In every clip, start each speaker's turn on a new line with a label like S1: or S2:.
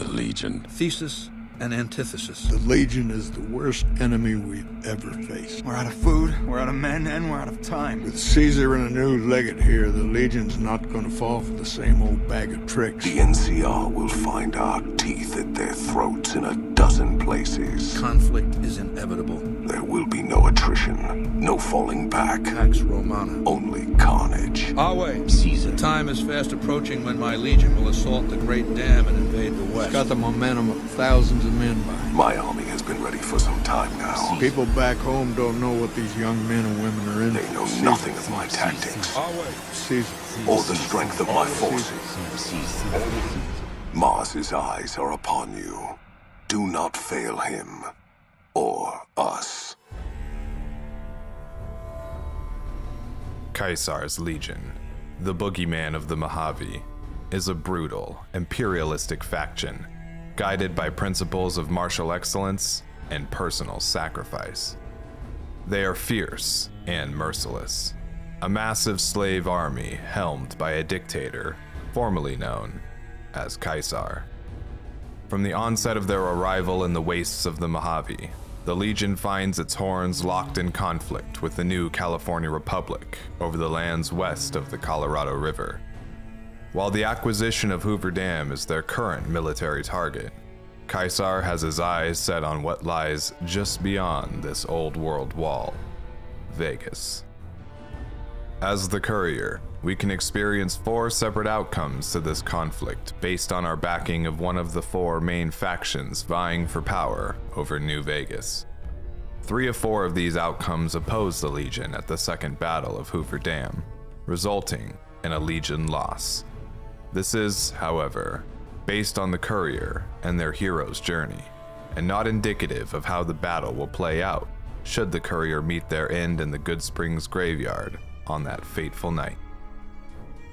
S1: The Legion.
S2: Thesis and antithesis.
S3: The Legion is the worst enemy we've ever faced.
S4: We're out of food, we're out of men, and we're out of time.
S3: With Caesar and a new legate here, the Legion's not going to fall for the same old bag of tricks.
S5: The NCR will find our teeth at their throats in a dozen places.
S2: Conflict is inevitable.
S5: There will be no attrition, no falling back.
S2: Pax Romana.
S5: Only carnage.
S2: Our way. Caesar. Time is fast approaching when my legion will assault the Great Dam and invade the West.
S3: It's got the momentum of thousands of men behind.
S5: My army has been ready for some time now.
S3: People back home don't know what these young men and women are in.
S5: They know Caesar. nothing of my tactics.
S2: Our way.
S3: Caesar.
S5: Or the strength of my forces. Mars's eyes are upon you. Do not fail him. Or us.
S6: Caesar's Legion, the boogeyman of the Mojave, is a brutal, imperialistic faction, guided by principles of martial excellence and personal sacrifice. They are fierce and merciless, a massive slave army helmed by a dictator formerly known as Caesar. From the onset of their arrival in the wastes of the Mojave, the Legion finds its horns locked in conflict with the new California Republic over the lands west of the Colorado River. While the acquisition of Hoover Dam is their current military target, Caesar has his eyes set on what lies just beyond this old world wall Vegas. As the courier, we can experience four separate outcomes to this conflict based on our backing of one of the four main factions vying for power over New Vegas. Three of four of these outcomes oppose the Legion at the Second Battle of Hoover Dam, resulting in a Legion loss. This is, however, based on the courier and their hero's journey, and not indicative of how the battle will play out should the courier meet their end in the Goodsprings graveyard on that fateful night.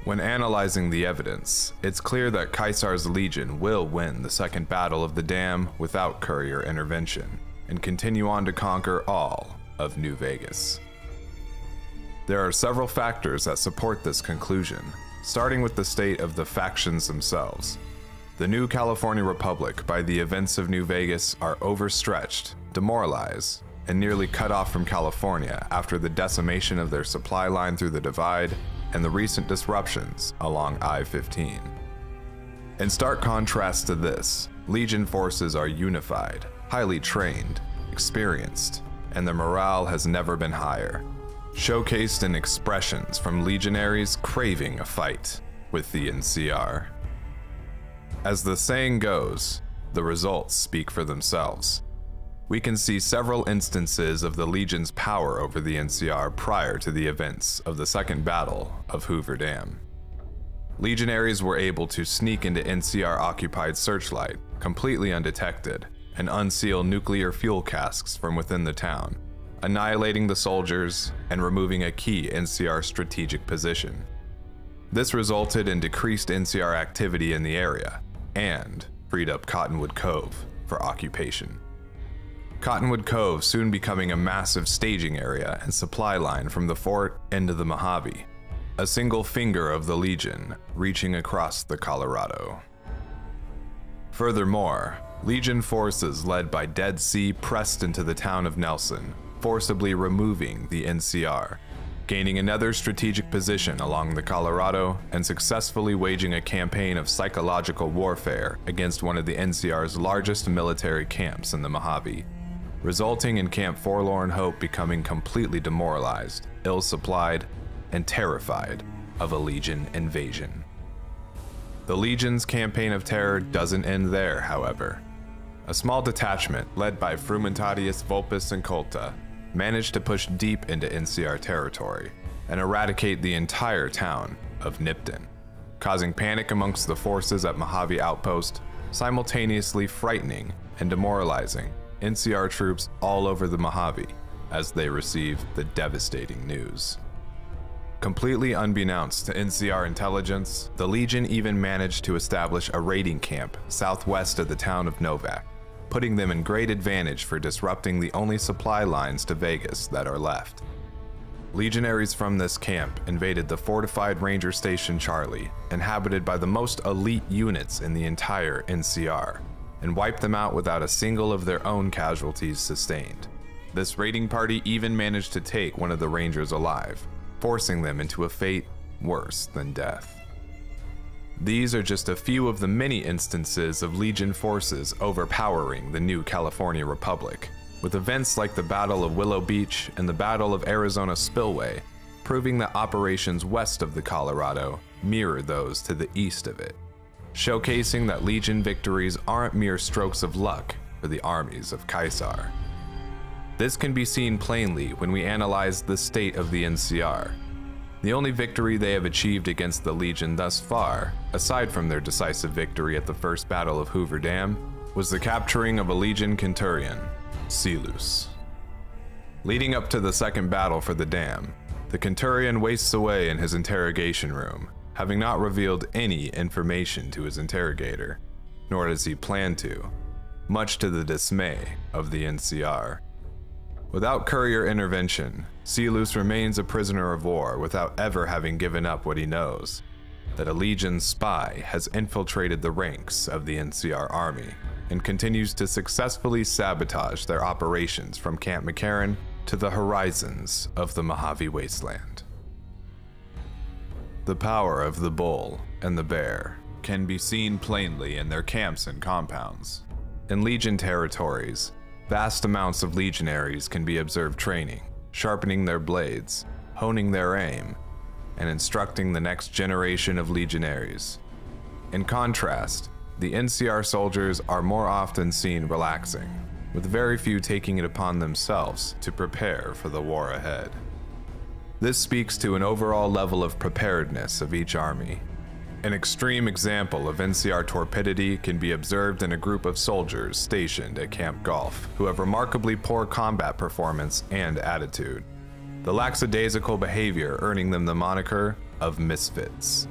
S6: When analyzing the evidence, it's clear that Caesar's legion will win the second battle of the dam without courier intervention, and continue on to conquer all of New Vegas. There are several factors that support this conclusion, starting with the state of the factions themselves. The new California Republic, by the events of New Vegas, are overstretched, demoralized, and nearly cut off from California after the decimation of their supply line through the divide and the recent disruptions along I 15. In stark contrast to this, Legion forces are unified, highly trained, experienced, and their morale has never been higher, showcased in expressions from legionaries craving a fight with the NCR. As the saying goes, the results speak for themselves we can see several instances of the Legion's power over the NCR prior to the events of the Second Battle of Hoover Dam. Legionaries were able to sneak into NCR occupied Searchlight completely undetected and unseal nuclear fuel casks from within the town, annihilating the soldiers and removing a key NCR strategic position. This resulted in decreased NCR activity in the area and freed up Cottonwood Cove for occupation. Cottonwood Cove soon becoming a massive staging area and supply line from the fort into the Mojave, a single finger of the Legion reaching across the Colorado. Furthermore, Legion forces led by Dead Sea pressed into the town of Nelson, forcibly removing the NCR, gaining another strategic position along the Colorado and successfully waging a campaign of psychological warfare against one of the NCR's largest military camps in the Mojave, resulting in Camp Forlorn Hope becoming completely demoralized, ill supplied, and terrified of a Legion invasion. The Legion's campaign of terror doesn't end there, however. A small detachment, led by Frumentarius Vulpes Inculta, managed to push deep into NCR territory and eradicate the entire town of Nipton, causing panic amongst the forces at Mojave Outpost, simultaneously frightening and demoralizing NCR troops all over the Mojave as they receive the devastating news. Completely unbeknownst to NCR intelligence, the Legion even managed to establish a raiding camp southwest of the town of Novac, putting them in great advantage for disrupting the only supply lines to Vegas that are left. legionaries from this camp invaded the fortified Ranger Station Charlie, inhabited by the most elite units in the entire NCR, and wiped them out without a single of their own casualties sustained. This raiding party even managed to take one of the Rangers alive, forcing them into a fate worse than death. These are just a few of the many instances of Legion forces overpowering the new California Republic, with events like the Battle of Willow Beach and the Battle of Arizona Spillway proving that operations west of the Colorado mirror those to the east of it, showcasing that Legion victories aren't mere strokes of luck for the armies of Caesar. This can be seen plainly when we analyze the state of the NCR. The only victory they have achieved against the Legion thus far, aside from their decisive victory at the First Battle of Hoover Dam, was the capturing of a Legion Centurion, Silus. Leading up to the second battle for the dam, the Centurion wastes away in his interrogation room, having not revealed any information to his interrogator, nor does he plan to, much to the dismay of the NCR. Without courier intervention, Silus remains a prisoner of war without ever having given up what he knows that a Legion spy has infiltrated the ranks of the NCR army and continues to successfully sabotage their operations from Camp McCarran to the horizons of the Mojave Wasteland. The power of the bull and the bear can be seen plainly in their camps and compounds. In Legion territories, vast amounts of legionaries can be observed training, sharpening their blades, honing their aim, and instructing the next generation of legionaries. In contrast, the NCR soldiers are more often seen relaxing, with very few taking it upon themselves to prepare for the war ahead. This speaks to an overall level of preparedness of each army. An extreme example of NCR torpidity can be observed in a group of soldiers stationed at Camp Golf who have remarkably poor combat performance and attitude. The lackadaisical behavior earning them the moniker of misfits.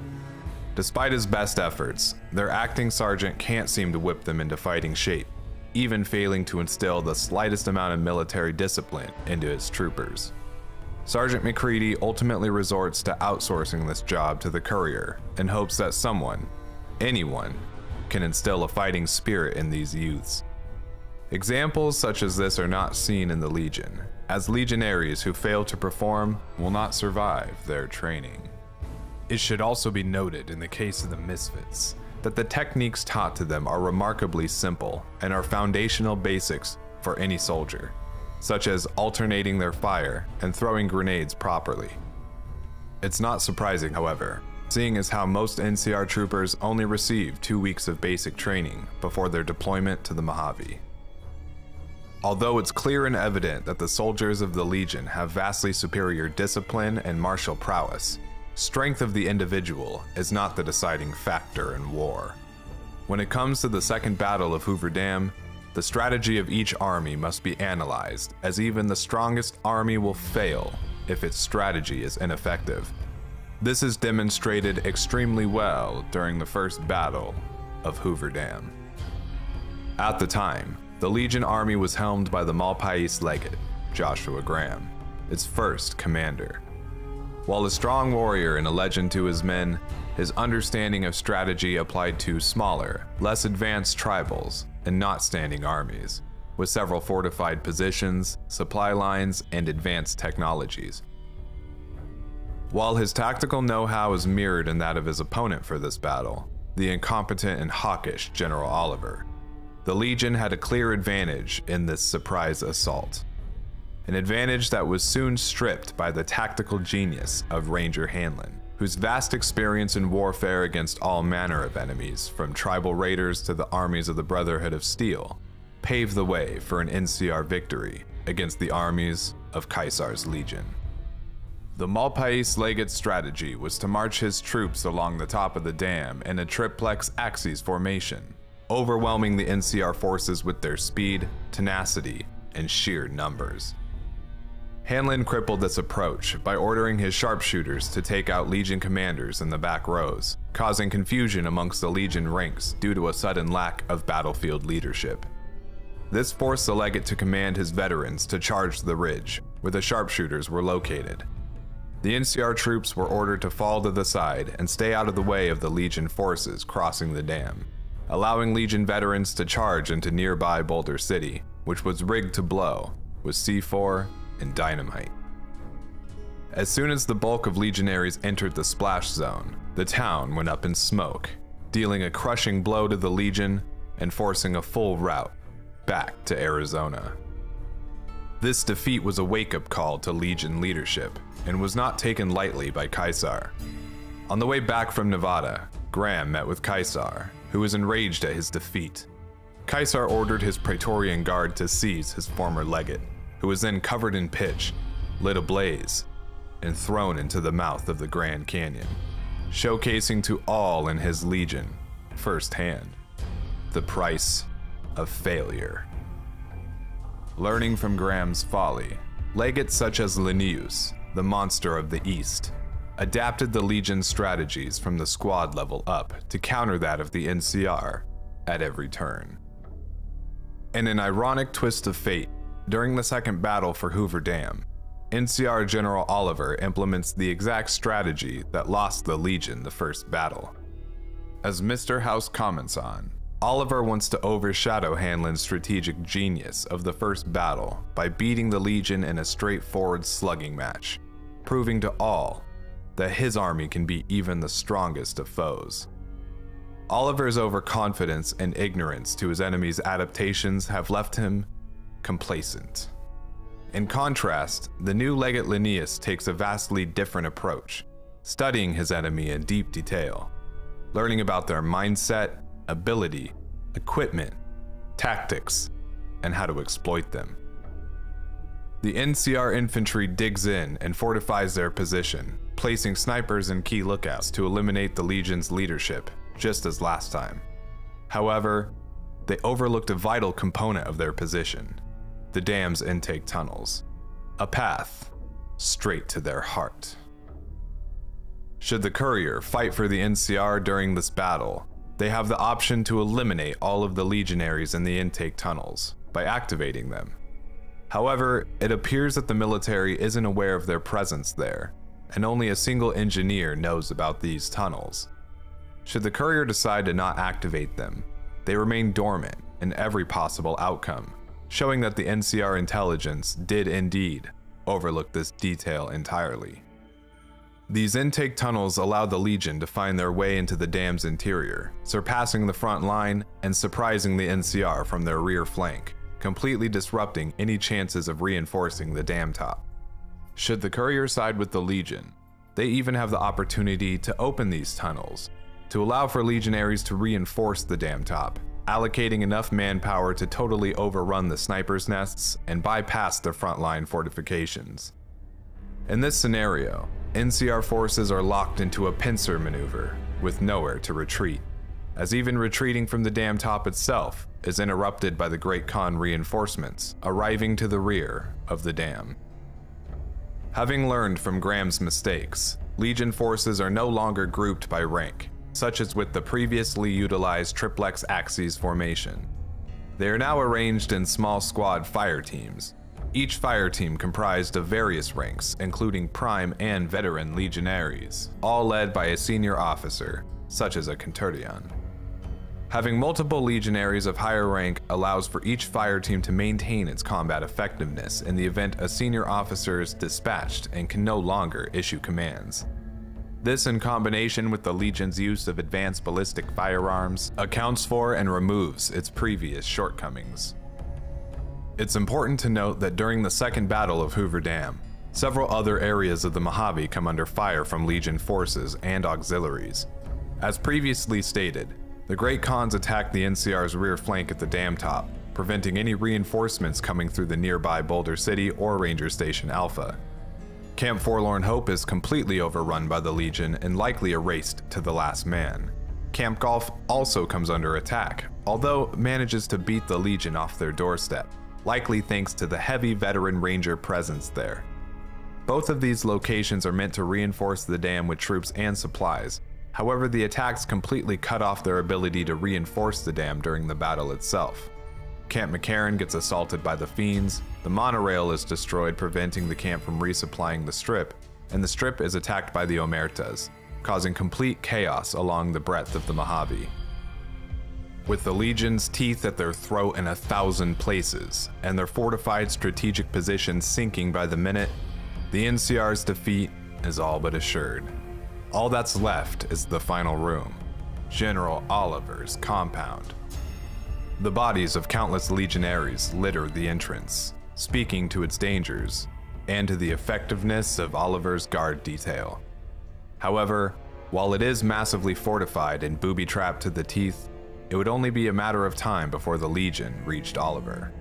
S6: Despite his best efforts, their acting sergeant can't seem to whip them into fighting shape, even failing to instill the slightest amount of military discipline into his troopers. Sergeant McCredie ultimately resorts to outsourcing this job to the courier in hopes that someone, anyone, can instill a fighting spirit in these youths. Examples such as this are not seen in the Legion, as legionaries who fail to perform will not survive their training. It should also be noted in the case of the Misfits that the techniques taught to them are remarkably simple and are foundational basics for any soldier, such as alternating their fire and throwing grenades properly. It's not surprising, however, seeing as how most NCR troopers only receive two weeks of basic training before their deployment to the Mojave. Although it's clear and evident that the soldiers of the Legion have vastly superior discipline and martial prowess, strength of the individual is not the deciding factor in war. When it comes to the Second Battle of Hoover Dam, the strategy of each army must be analyzed, as even the strongest army will fail if its strategy is ineffective. This is demonstrated extremely well during the First Battle of Hoover Dam. At the time, the Legion army was helmed by the Malpais legate, Joshua Graham, its first commander. While a strong warrior and a legend to his men, his understanding of strategy applied to smaller, less advanced tribals and not standing armies, with several fortified positions, supply lines, and advanced technologies. While his tactical know-how is mirrored in that of his opponent for this battle, the incompetent and hawkish General Oliver, the Legion had a clear advantage in this surprise assault an advantage that was soon stripped by the tactical genius of Ranger Hanlon, whose vast experience in warfare against all manner of enemies, from tribal raiders to the armies of the Brotherhood of Steel, paved the way for an NCR victory against the armies of Caesar's Legion. The Malpais Legate's strategy was to march his troops along the top of the dam in a triplex acies formation, overwhelming the NCR forces with their speed, tenacity, and sheer numbers. Hanlon crippled this approach by ordering his sharpshooters to take out Legion commanders in the back rows, causing confusion amongst the Legion ranks due to a sudden lack of battlefield leadership. This forced the legate to command his veterans to charge the ridge, where the sharpshooters were located, The NCR troops were ordered to fall to the side and stay out of the way of the Legion forces crossing the dam, allowing Legion veterans to charge into nearby Boulder City, which was rigged to blow with C4 and dynamite. As soon as the bulk of legionaries entered the splash zone, the town went up in smoke, dealing a crushing blow to the Legion and forcing a full rout back to Arizona. This defeat was a wake up call to Legion leadership and was not taken lightly by Caesar. On the way back from Nevada, Graham met with Caesar, who was enraged at his defeat. Caesar ordered his Praetorian Guard to seize his former legate, who was then covered in pitch, lit ablaze, and thrown into the mouth of the Grand Canyon, showcasing to all in his legion, firsthand, the price of failure. Learning from Graham's folly, legates such as Lanius, the monster of the East, adapted the Legion's strategies from the squad level up to counter that of the NCR at every turn. In an ironic twist of fate, during the second battle for Hoover Dam, NCR General Oliver implements the exact strategy that lost the Legion the first battle. As Mr. House comments on, Oliver wants to overshadow Hanlon's strategic genius of the first battle by beating the Legion in a straightforward slugging match, proving to all that his army can be even the strongest of foes. Oliver's overconfidence and ignorance to his enemy's adaptations have left him complacent. In contrast, the new legate Lanius takes a vastly different approach, studying his enemy in deep detail, learning about their mindset, ability, equipment, tactics, and how to exploit them. The NCR infantry digs in and fortifies their position, placing snipers and key lookouts to eliminate the Legion's leadership, just as last time. However, they overlooked a vital component of their position the dam's intake tunnels, a path straight to their heart. Should the courier fight for the NCR during this battle, they have the option to eliminate all of the legionaries in the intake tunnels by activating them. However, it appears that the military isn't aware of their presence there, and only a single engineer knows about these tunnels. Should the courier decide to not activate them, they remain dormant in every possible outcome, showing that the NCR intelligence did indeed overlook this detail entirely. These intake tunnels allowed the Legion to find their way into the dam's interior, surpassing the front line and surprising the NCR from their rear flank, completely disrupting any chances of reinforcing the dam top. Should the courier side with the Legion, they even have the opportunity to open these tunnels, to allow for legionaries to reinforce the dam top, allocating enough manpower to totally overrun the snipers' nests and bypass the frontline fortifications. In this scenario, NCR forces are locked into a pincer maneuver with nowhere to retreat, as even retreating from the dam top itself is interrupted by the Great Khan reinforcements arriving to the rear of the dam. Having learned from Graham's mistakes, Legion forces are no longer grouped by rank, such as with the previously utilized triplex acies formation. They are now arranged in small squad fire teams, each fire team comprised of various ranks, including prime and veteran legionaries, all led by a senior officer, such as a centurion. Having multiple legionaries of higher rank allows for each fire team to maintain its combat effectiveness in the event a senior officer is dispatched and can no longer issue commands. This, in combination with the Legion's use of advanced ballistic firearms, accounts for and removes its previous shortcomings. It's important to note that during the Second Battle of Hoover Dam, several other areas of the Mojave come under fire from Legion forces and auxiliaries. As previously stated, the Great Khans attacked the NCR's rear flank at the dam top, preventing any reinforcements coming through the nearby Boulder City or Ranger Station Alpha. Camp Forlorn Hope is completely overrun by the Legion and likely erased to the last man. Camp Golf also comes under attack, although manages to beat the Legion off their doorstep likely thanks to the heavy veteran ranger presence there. Both of these locations are meant to reinforce the dam with troops and supplies. However, the attacks completely cut off their ability to reinforce the dam during the battle itself. Camp McCarran gets assaulted by the fiends, the monorail is destroyed preventing the camp from resupplying the strip, and the strip is attacked by the Omertas, causing complete chaos along the breadth of the Mojave. With the Legion's teeth at their throat in a thousand places, and their fortified strategic position sinking by the minute, the NCR's defeat is all but assured. All that's left is the final room General Oliver's compound. The bodies of countless legionaries litter the entrance, speaking to its dangers and to the effectiveness of Oliver's guard detail. However, while it is massively fortified and booby trapped to the teeth, it would only be a matter of time before the Legion reached Oliver.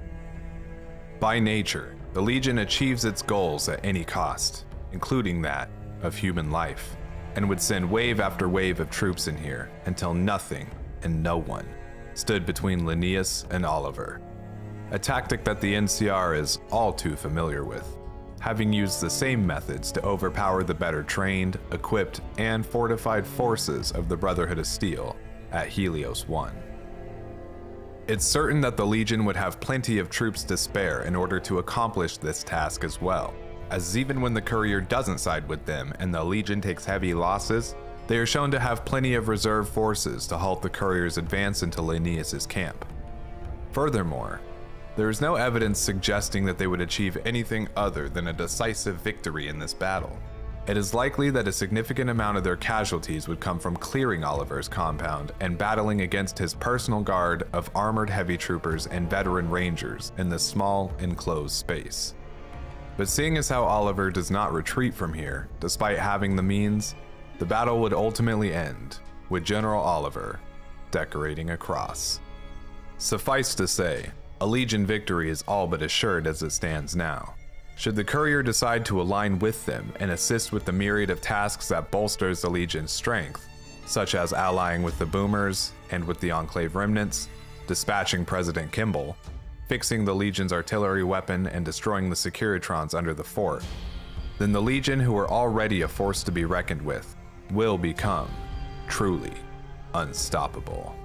S6: By nature, the Legion achieves its goals at any cost, including that of human life, and would send wave after wave of troops in here until nothing and no one stood between Lanius and Oliver. A tactic that the NCR is all too familiar with, having used the same methods to overpower the better trained, equipped, and fortified forces of the Brotherhood of Steel at Helios 1. It's certain that the Legion would have plenty of troops to spare in order to accomplish this task as well, as even when the courier doesn't side with them and the Legion takes heavy losses, they are shown to have plenty of reserve forces to halt the courier's advance into Lanius' camp. Furthermore, there is no evidence suggesting that they would achieve anything other than a decisive victory in this battle. It is likely that a significant amount of their casualties would come from clearing Oliver's compound and battling against his personal guard of armored heavy troopers and veteran rangers in this small, enclosed space. But seeing as how Oliver does not retreat from here, despite having the means, the battle would ultimately end with General Oliver decorating a cross. Suffice to say, a Legion victory is all but assured as it stands now. Should the courier decide to align with them and assist with the myriad of tasks that bolsters the Legion's strength, such as allying with the Boomers and with the Enclave remnants, dispatching President Kimball, fixing the Legion's artillery weapon, and destroying the Securitrons under the fort, then the Legion, who are already a force to be reckoned with, will become truly unstoppable.